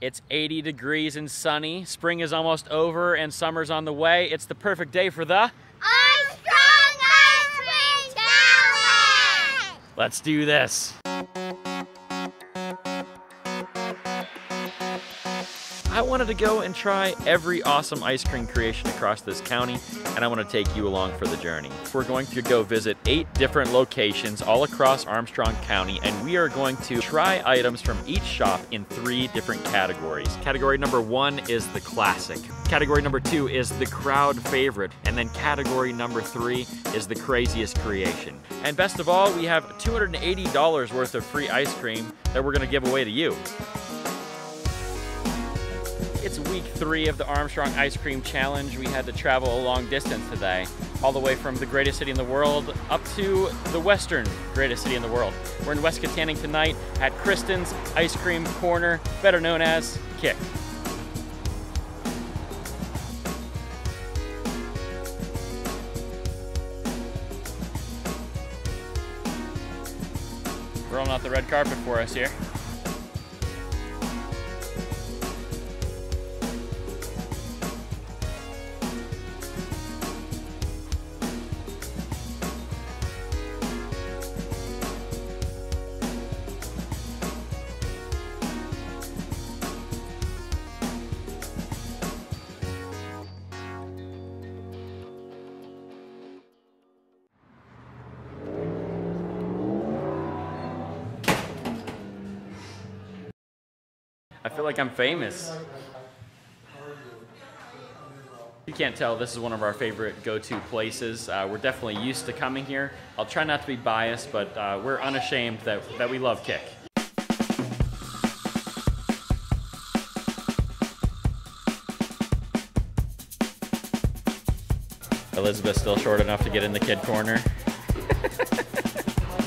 It's 80 degrees and sunny. Spring is almost over and summer's on the way. It's the perfect day for the Armstrong Ice Cream Challenge! Let's do this. Wanted to go and try every awesome ice cream creation across this county, and I want to take you along for the journey. We're going to go visit eight different locations all across Armstrong County, and we are going to try items from each shop in three different categories. Category number one is the classic. Category number two is the crowd favorite, and then category number three is the craziest creation. And best of all, we have $280 worth of free ice cream that we're gonna give away to you. It's week three of the Armstrong Ice Cream Challenge. We had to travel a long distance today, all the way from the greatest city in the world up to the western greatest city in the world. We're in West Kittanning tonight at Kristin's Ice Cream Korner, better known as Kick. Rolling out the red carpet for us here. Like I'm famous. You can't tell, this is one of our favorite go-to places. Uh, we're definitely used to coming here. I'll try not to be biased, but uh, we're unashamed that, that we love Kick. Elizabeth's still short enough to get in the kid corner.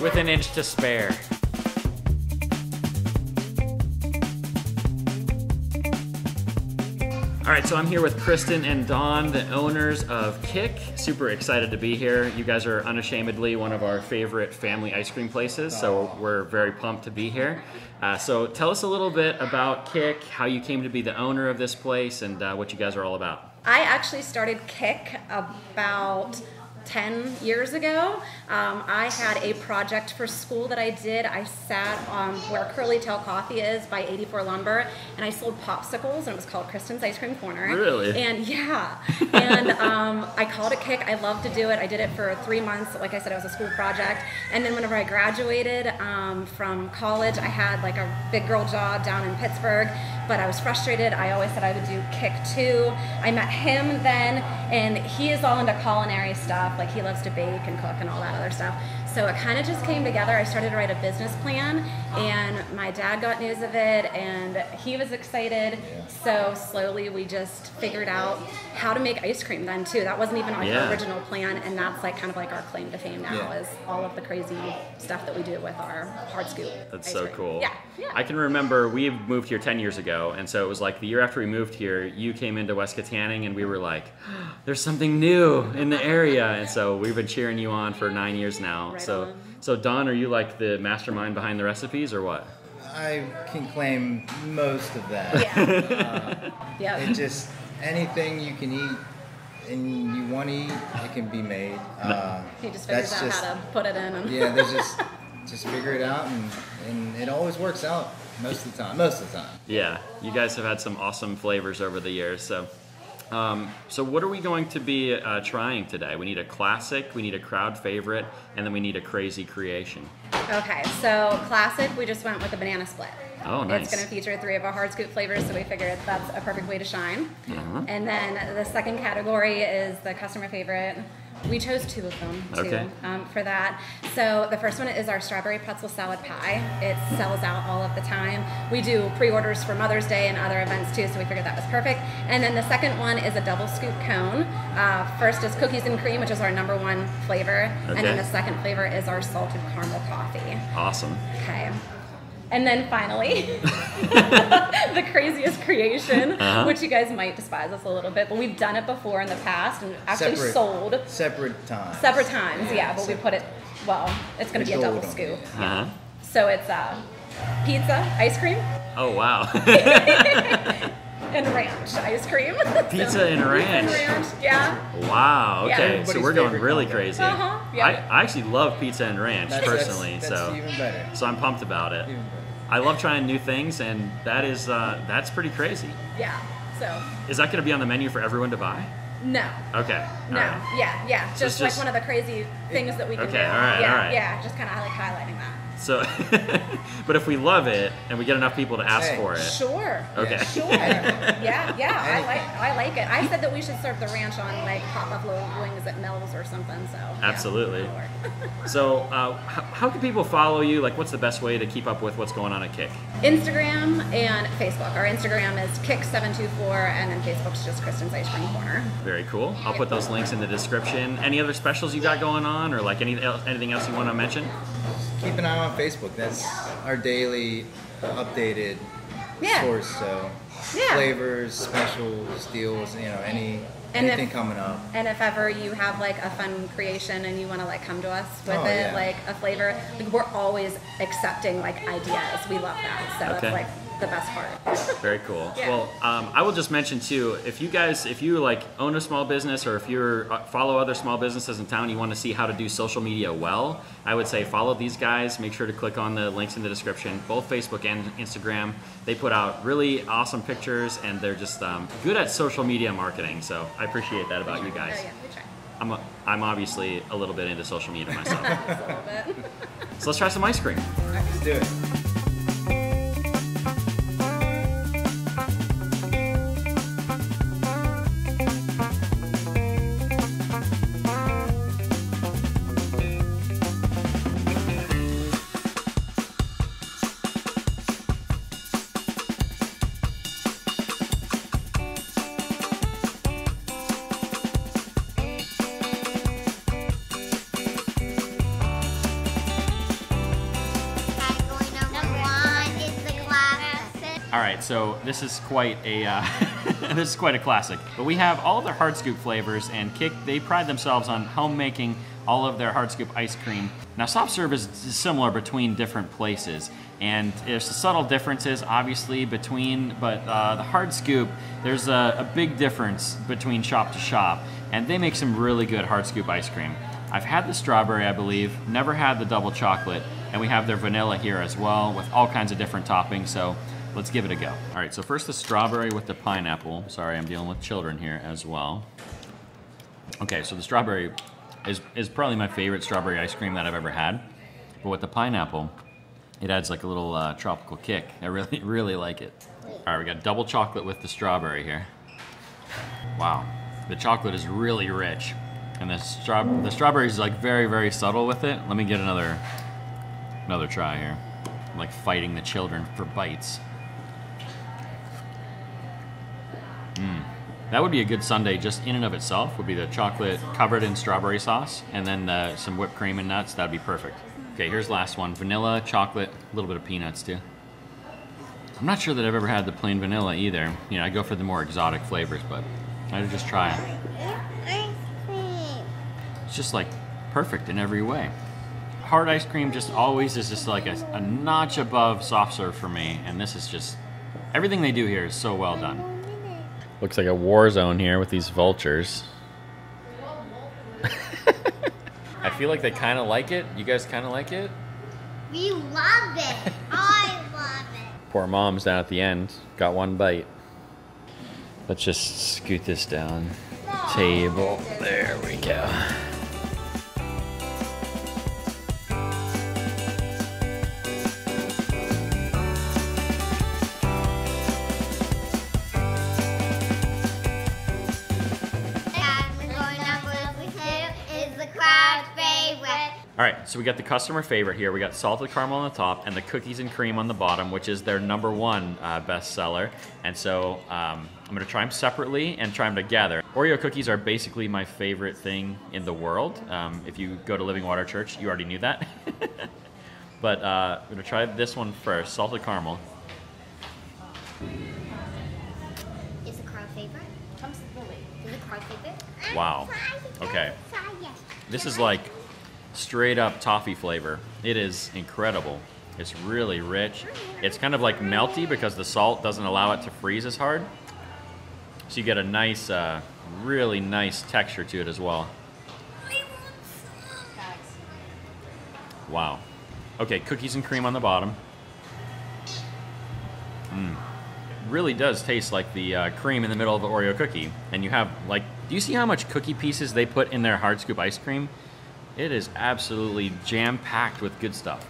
With an inch to spare. All right, so I'm here with Kristin and Don, the owners of Kick. Super excited to be here. You guys are unashamedly one of our favorite family ice cream places, so we're very pumped to be here. Uh, so tell us a little bit about Kick, how you came to be the owner of this place, and uh, what you guys are all about. I actually started Kick about 10 years ago. Um, I had a project for school that I did. I sat um, where Curly Tail Coffee is by 84 Lumber, and I sold popsicles, and it was called Kristin's Ice Cream Korner. Really? And yeah, and um, I called it Kick. I love to do it. I did it for three months. Like I said, it was a school project. And then whenever I graduated um, from college, I had like a big girl job down in Pittsburgh, but I was frustrated. I always said I would do Kick two. I met him then, and he is all into culinary stuff. Like he loves to bake and cook and all that other stuff. So it kind of just came together. I started to write a business plan, and my dad got news of it, and he was excited. Yeah. So slowly we just figured out how to make ice cream then too. That wasn't even like Yeah. our original plan, and that's like kind of like our claim to fame now Yeah. is all of the crazy stuff that we do with our hard scoop. That's so cream. cool. Yeah, yeah. I can remember we moved here 10 years ago, and so it was like the year after we moved here, you came into West Kittanning, and we were like, there's something new in the area. And so we've been cheering you on for nine years now. Right so, on. so Don, are you like the mastermind behind the recipes or what? I can claim most of that. Yeah. yeah. It just anything you can eat and you want to eat, it can be made. Uh, he just figures out just how to put it in. And yeah. There's just just figure it out and and it always works out most of the time. Most of the time. Yeah, you guys have had some awesome flavors over the years. So, um, so what are we going to be uh, trying today? We need a classic, we need a crowd favorite, and then we need a crazy creation. Okay, so classic, we just went with the banana split. Oh, nice. It's going to feature three of our hard scoop flavors, so we figured that's a perfect way to shine. Uh-huh. And then the second category is the customer favorite. We chose two of them too Okay. um, for that. So the first one is our strawberry pretzel salad pie. It sells out all of the time. We do pre-orders for Mother's Day and other events too, so we figured that was perfect. And then the second one is a double scoop cone. Uh, first is cookies and cream, which is our number one flavor, and then the second flavor is our salted caramel coffee. Awesome. Okay. And then finally, the craziest creation, Uh-huh. which you guys might despise us a little bit, but we've done it before in the past and actually Separate- sold Separate times. separate times. Yeah, but we put it. Well, it's going to be a double sold scoop. Uh-huh. So it's uh, Pizza, ice cream, Oh wow. and ranch ice cream. Pizza and ranch. ranch, yeah. wow. Yeah. Okay, so we're going really combo. crazy. Uh-huh, yeah. I, I actually love pizza and ranch That's, personally, that's, that's so even better. so I'm pumped about it. I love trying new things, and that is uh, that's pretty crazy. Yeah. So Is that going to be on the menu for everyone to buy? no. Okay. No, right. yeah, yeah, So just, it's like just- one of the crazy things that we can Okay, do. all right, yeah, all right. yeah, just kind of like highlighting that. So, but if we love it and we get enough people to ask Hey. for it, Sure. Okay. Sure. yeah, yeah, I like I like it. I said that we should serve the ranch on like hot buffalo wings at Mel's or something. So yeah, Absolutely. that'll so uh, how, how can people follow you? Like, what's the best way to keep up with what's going on at Kick? Instagram and Facebook. Our Instagram is kick724, and then Facebook's just Kristin's Ice Cream Korner. Very cool. I'll put those links in the description. Any other specials you got going on, or like any anything else you want to mention? Keep an eye on Facebook. That's our daily uh, updated Yeah. source. So Yeah. flavors, specials, deals. You know, any And if- anything coming up. And if ever you have like a fun creation and you want to like come to us with Oh, it, yeah. like a flavor, like we're always accepting like ideas. We love that. So Okay. that's like the best part. Very cool. Yeah. Well, um, I will just mention too, if you guys, if you like own a small business or if you are follow other small businesses in town, you want to see how to do social media well, I would say follow these guys. Make sure to click on the links in the description, both Facebook and Instagram. They put out really awesome pictures and they're just um, good at social media marketing. So I appreciate that about you guys. Oh yeah, we try. I'm, a, I'm obviously a little bit into social media myself. A little bit. so let's try some ice cream. Let's do it. Right, so this is quite a uh, this is quite a classic. But we have all their hard scoop flavors, and Kick they pride themselves on homemaking all of their hard scoop ice cream. Now, soft serve is similar between different places, and there's subtle differences obviously between. But uh, the hard scoop, there's a, a big difference between shop to shop, and they make some really good hard scoop ice cream. I've had the strawberry, I believe, never had the double chocolate, and we have their vanilla here as well with all kinds of different toppings. So let's give it a go. All right, so first the strawberry with the pineapple. Sorry, I'm dealing with children here as well. Okay, so the strawberry is, is probably my favorite strawberry ice cream that I've ever had. But with the pineapple, it adds like a little uh, tropical kick. I really, really like it. All right, we got double chocolate with the strawberry here. Wow, the chocolate is really rich, and the straw the strawberry is like very very subtle with it. Let me get another another try here. I'm like fighting the children for bites. Mm. That would be a good sundae just in and of itself. Would be the chocolate covered in strawberry sauce, and then uh, some whipped cream and nuts. That'd be perfect. Okay, here's last one: vanilla, chocolate, a little bit of peanuts too. I'm not sure that I've ever had the plain vanilla either. You know, I go for the more exotic flavors, but I'd just try it. It's just like perfect in every way. Hard ice cream just always is just like a, a notch above soft serve for me, and this is just everything they do here is so well done. Looks like a war zone here with these vultures. I feel like they kind of like it. You guys kind of like it? We love it. I love it. Poor mom's down at the end. Got one bite. Let's just scoot this down. Table. There we go. Right, so we got the customer favorite here. We got salted caramel on the top and the cookies and cream on the bottom, which is their number one uh, bestseller. And so um, I'm gonna try them separately and try them together. Oreo cookies are basically my favorite thing in the world. Um, if you go to Living Water Church, you already knew that. but uh, I'm gonna try this one first, salted caramel. Is the crowd favorite? Is the crowd favorite? Wow. Okay. This is like straight up toffee flavor. It is incredible. It's really rich. It's kind of like melty because the salt doesn't allow it to freeze as hard. So you get a nice, uh, really nice texture to it as well. Wow. Okay, cookies and cream on the bottom. Mmm. Really does taste like the uh, cream in the middle of an Oreo cookie. And you have, like, do you see how much cookie pieces they put in their hard scoop ice cream? It is absolutely jam packed with good stuff.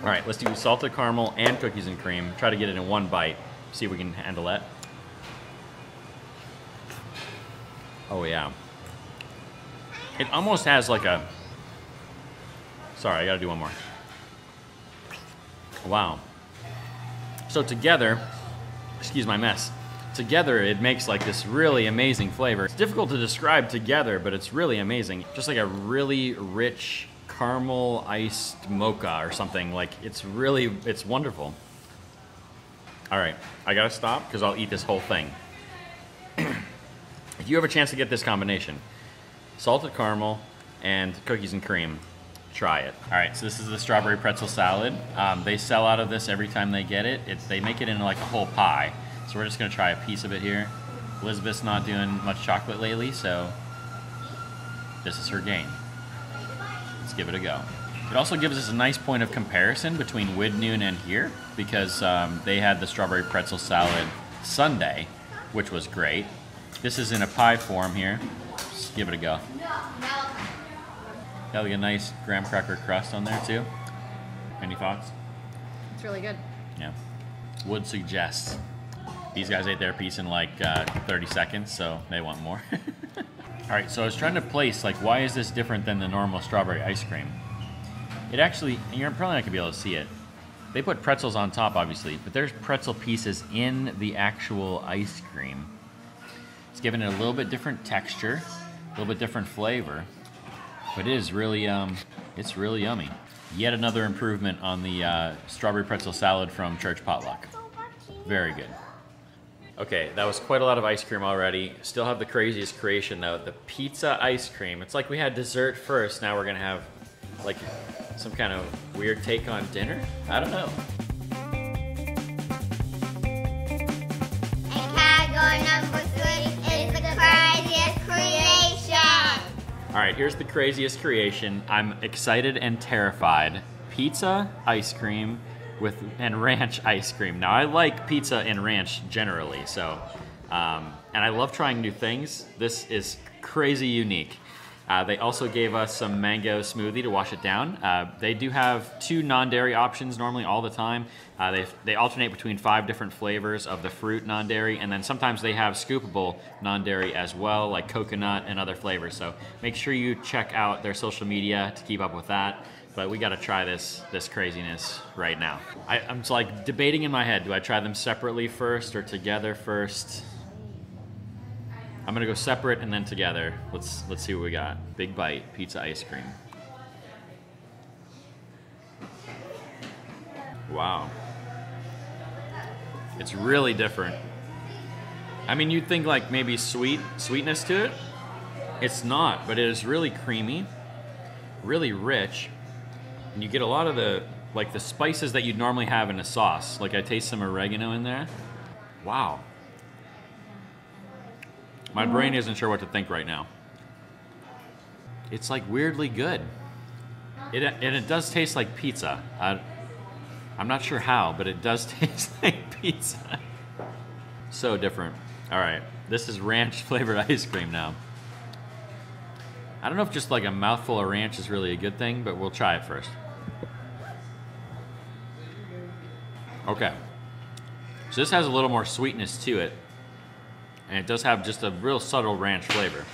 All right, let's do salted caramel and cookies and cream. Try to get it in one bite. See if we can handle that. Oh, yeah. It almost has like a. Sorry, I gotta do one more. Wow. So together, excuse my mess, together it makes like this really amazing flavor. It's difficult to describe together, but it's really amazing. Just like a really rich caramel iced mocha or something. Like it's really, it's wonderful. All right, I gotta stop because I'll eat this whole thing. if you have a chance to get this combination, salted caramel and cookies and cream, try it. All right, so this is the strawberry pretzel salad. Um, they sell out of this every time they get it. It's, they make it into like a whole pie. So we're just gonna try a piece of it here. Elizabeth's not doing much chocolate lately, so this is her game. Let's give it a go. It also gives us a nice point of comparison between Widnoon and here because um, they had the strawberry pretzel salad Sunday, which was great. This is in a pie form here. Just give it a go. Got like a nice graham cracker crust on there too. Any thoughts? It's really good. Yeah. Would suggest. These guys ate their piece in like uh, 30 seconds, so they want more. All right, so I was trying to place like why is this different than the normal strawberry ice cream? It actually, you're probably not gonna be able to see it. They put pretzels on top, obviously, but there's pretzel pieces in the actual ice cream. It's giving it a little bit different texture, a little bit different flavor, but it is really, um, it's really yummy. Yet another improvement on the uh, strawberry pretzel salad from Church Potluck. Very good. Okay, that was quite a lot of ice cream already. Still have the craziest creation though, the pizza ice cream. It's like we had dessert first, now we're gonna have like some kind of weird take on dinner? I don't know. And category number three is the craziest creation. All right, here's the craziest creation. I'm excited and terrified. Pizza ice cream with and ranch ice cream. Now I like pizza and ranch generally, so um, and I love trying new things. This is crazy unique. Uh, they also gave us some mango smoothie to wash it down. Uh, they do have two non-dairy options normally all the time. Uh, they, they alternate between five different flavors of the fruit non-dairy, and then sometimes they have scoopable non-dairy as well, like coconut and other flavors. So make sure you check out their social media to keep up with that. But we got to try this this craziness right now. I, I'm just like debating in my head: do I try them separately first or together first? I'm gonna go separate and then together. Let's let's see what we got. Big bite, pizza ice cream. Wow. It's really different. I mean, you'd think like maybe sweet sweetness to it. It's not, but it is really creamy, really rich, and you get a lot of the like the spices that you'd normally have in a sauce. Like I taste some oregano in there. Wow. My mm. brain isn't sure what to think right now. It's like weirdly good. It, and it does taste like pizza. I, I'm not sure how, but it does taste like pizza. So different. All right, this is ranch flavored ice cream now. I don't know if just like a mouthful of ranch is really a good thing, but we'll try it first. Okay. So this has a little more sweetness to it and it does have just a real subtle ranch flavor.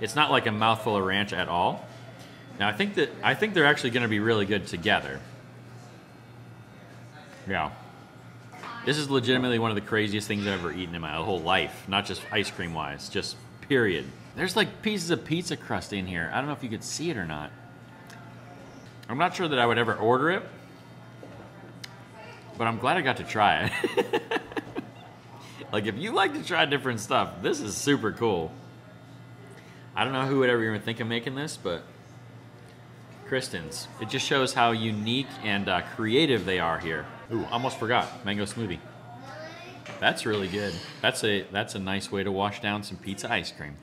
It's not like a mouthful of ranch at all. Now I think that I think they're actually going to be really good together. Yeah. This is legitimately one of the craziest things I've ever eaten in my whole life, not just ice cream wise, just period. There's like pieces of pizza crust in here. I don't know if you could see it or not. I'm not sure that I would ever order it, but I'm glad I got to try it. Like, if you like to try different stuff, this is super cool. I don't know who would ever even think of making this, but Kristin's. It just shows how unique and uh, creative they are here. Ooh, almost forgot. Mango smoothie. That's really good. That's a that's a nice way to wash down some pizza ice cream.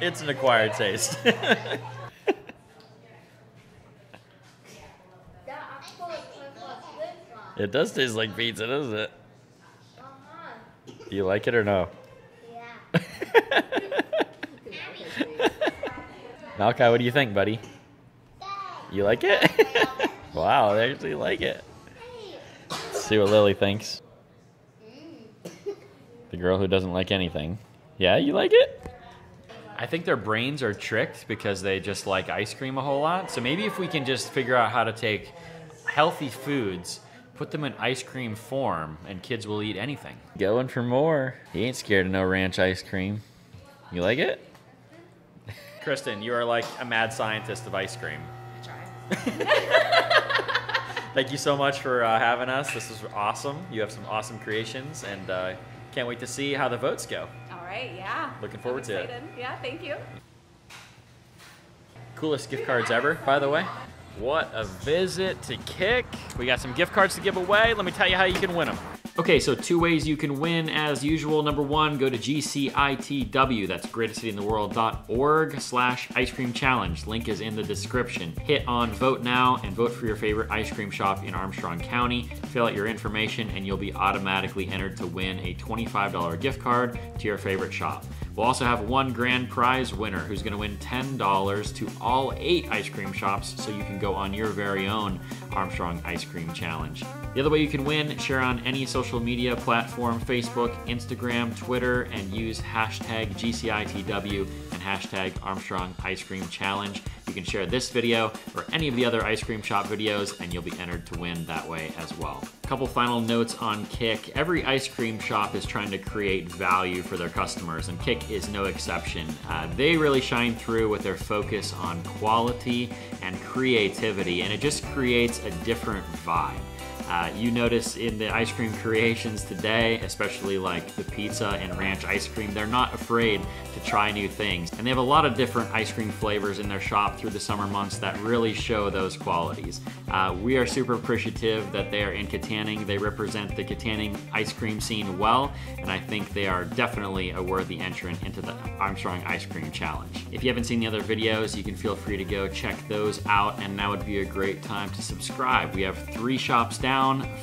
It's an acquired taste. it does taste like pizza, doesn't it? Do you like it or no? Yeah. Malachi, what do you think, buddy? You like it? wow, they actually like it. Let's see what Lily thinks. The girl who doesn't like anything. Yeah, you like it? I think their brains are tricked because they just like ice cream a whole lot. So maybe if we can just figure out how to take healthy foods, put them in ice cream form, and kids will eat anything. Going for more. He ain't scared of no ranch ice cream. You like it? Kristin, you are like a mad scientist of ice cream. Thank you so much for uh, having us. This was awesome. You have some awesome creations, and uh, can't wait to see how the votes go. Right, yeah. Looking forward to it. Yeah, thank you. Coolest gift cards ever, by the way. What a visit to Kick. We got some gift cards to give away. Let me tell you how you can win them. Okay, so two ways you can win as usual. Number one, go to GCITW, that's greatestcityintheworld.org slash ice cream challenge. Link is in the description. Hit on vote now and vote for your favorite ice cream shop in Armstrong County. Fill out your information and you'll be automatically entered to win a $25 gift card to your favorite shop. We'll also have one grand prize winner who's going to win $10 to all eight ice cream shops so you can go on your very own Armstrong Ice Cream Challenge. The other way you can win, share on any social media platform Facebook, Instagram, Twitter, and use hashtag GCITW and hashtag Armstrong Ice Cream Challenge. You can share this video or any of the other ice cream shop videos, and you'll be entered to win that way as well. A couple final notes on Kick. Every ice cream shop is trying to create value for their customers, and Kick is no exception. Uh, they really shine through with their focus on quality and creativity, and it just creates a different vibe. Uh, you notice in the ice cream creations today, especially like the pizza and ranch ice cream, they're not afraid to try new things. And they have a lot of different ice cream flavors in their shop through the summer months that really show those qualities. Uh, we are super appreciative that they are in Kittanning. They represent the Kittanning ice cream scene well, and I think they are definitely a worthy entrant into the Armstrong Ice Cream Challenge. If you haven't seen the other videos, you can feel free to go check those out, and now would be a great time to subscribe. We have three shops down,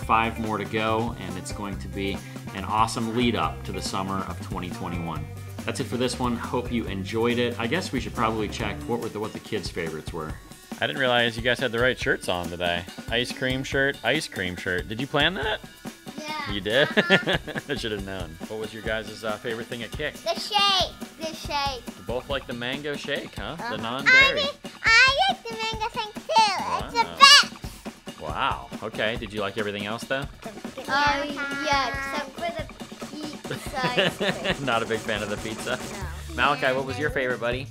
five more to go, and it's going to be an awesome lead up to the summer of 2021. That's it for this one. Hope you enjoyed it. I guess we should probably check what were the, what the kids' favorites were. I didn't realize you guys had the right shirts on today. Ice cream shirt, ice cream shirt. Did you plan that? Yeah. You did? I should have known. What was your guys' uh, favorite thing at Kick? The shake. The shake. You both like the mango shake, huh? The non-dairy. mean, I like the mango thing too. It's the Wow. Okay. Did you like everything else though? Oh, yeah, except for the pizza. Not a big fan of the pizza. no. Malachi, what was your favorite, buddy?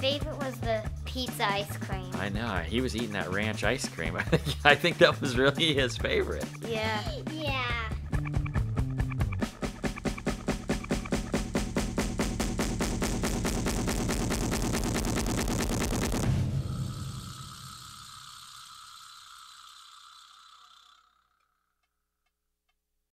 favorite was the pizza ice cream. I know. He was eating that ranch ice cream. I think, I think that was really his favorite. Yeah. Yeah.